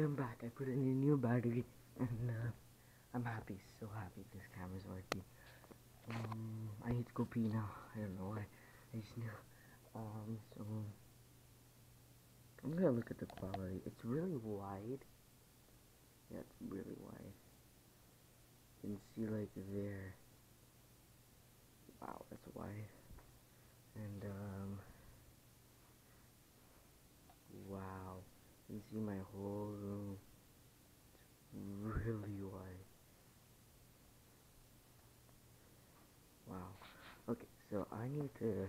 I'm back. I put in a new battery and uh, I'm happy, so happy this camera's working. Um, I need to go pee now. I don't know why. I just knew. Um, so I'm gonna look at the quality. It's really wide. Yeah, it's really wide. You can see like there. Wow, that's wide. And um, wow. You can see my whole room. It's really wide. Wow. Okay, so I need to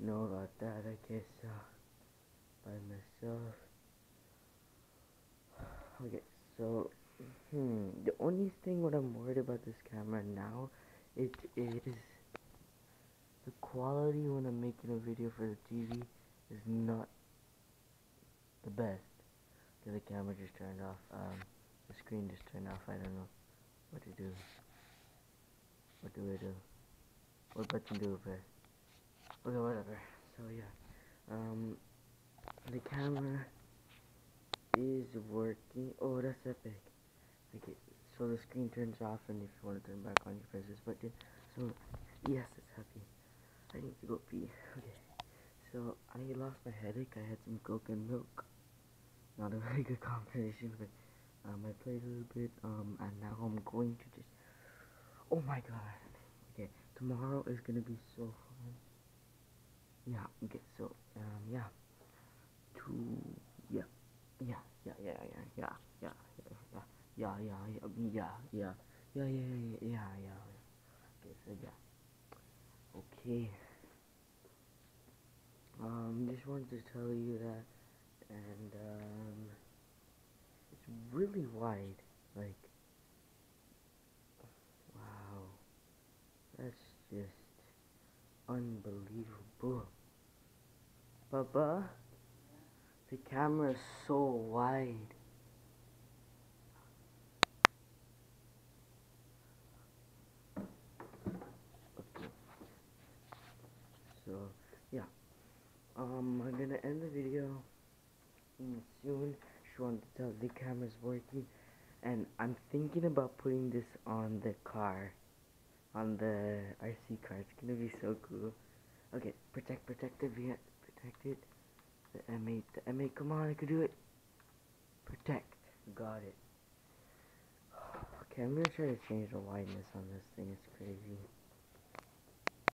know about that, I guess, uh, by myself. Okay, so, hmm, the only thing what I'm worried about this camera now, it is the quality when I'm making a video for the TV is not the best. Okay, the camera just turned off. Um, the screen just turned off. I don't know what to do. What do I do? What button do I press? Okay, whatever. So yeah, um, the camera is working. Oh, that's epic. Okay, so the screen turns off, and if you want to turn back on, you press this button. So yes, it's happy. I need to go pee. Okay. So I lost my headache. I had some coke and milk. Not a very good combination, but um, I played a little bit. Um, and now I'm going to just. Oh my god. Okay, tomorrow is gonna be so fun. Yeah. Okay. So um, yeah. Yeah. Yeah. Yeah. Yeah. Yeah. Yeah. Yeah. Yeah. Yeah. Yeah. Yeah. Yeah. Yeah. Yeah. Yeah. Yeah. Yeah. Yeah. Okay. So yeah. Okay. Um, just wanted to tell you that, and um, it's really wide. Like, wow, that's just unbelievable. Baba, the camera is so wide. So, yeah. Um, I'm gonna end the video soon. Just wanted to tell the camera's working, and I'm thinking about putting this on the car, on the RC car. It's gonna be so cool. Okay, protect, protect the V, protect it. The M8, the M8. Come on, I could do it. Protect. Got it. Okay, I'm gonna try to change the wideness on this thing. It's crazy.